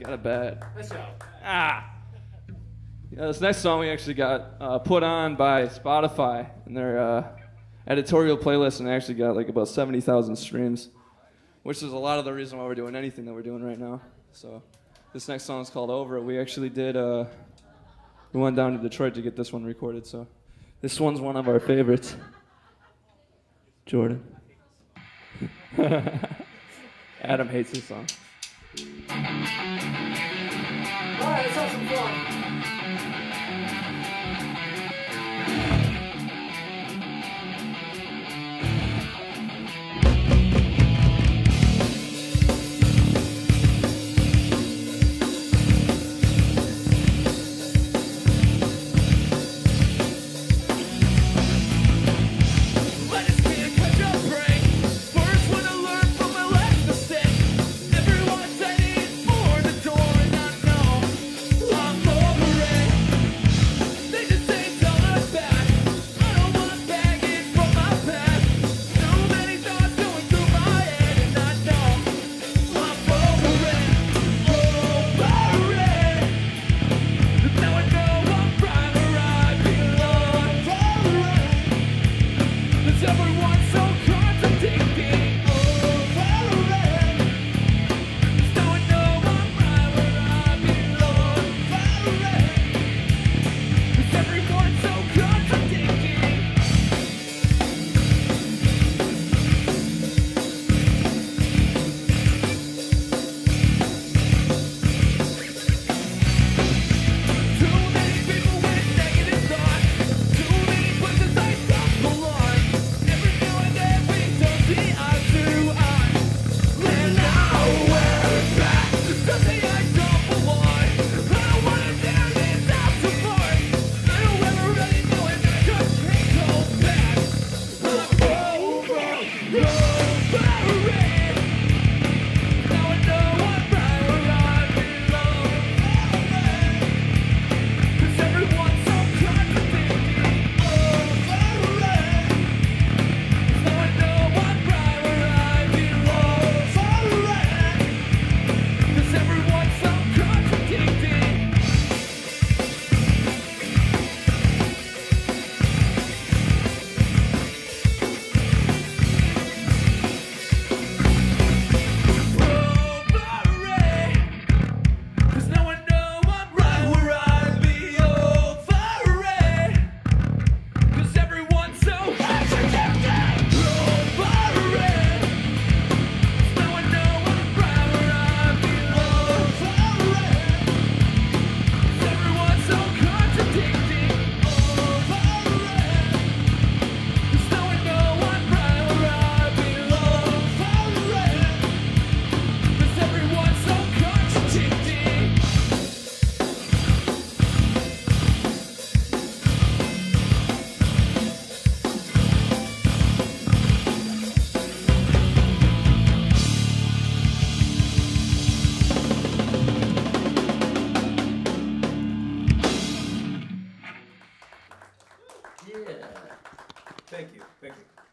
got it bad. Nice job. Ah. Yeah, this next song we actually got uh, put on by Spotify in their uh, editorial playlist, and actually got like about 70,000 streams, which is a lot of the reason why we're doing anything that we're doing right now. So this next song is called Over. It. We actually did. Uh, we went down to Detroit to get this one recorded. So this one's one of our favorites. Jordan. Adam hates this song. Alright, let's have some fun. Yeah. Thank you. Thank you.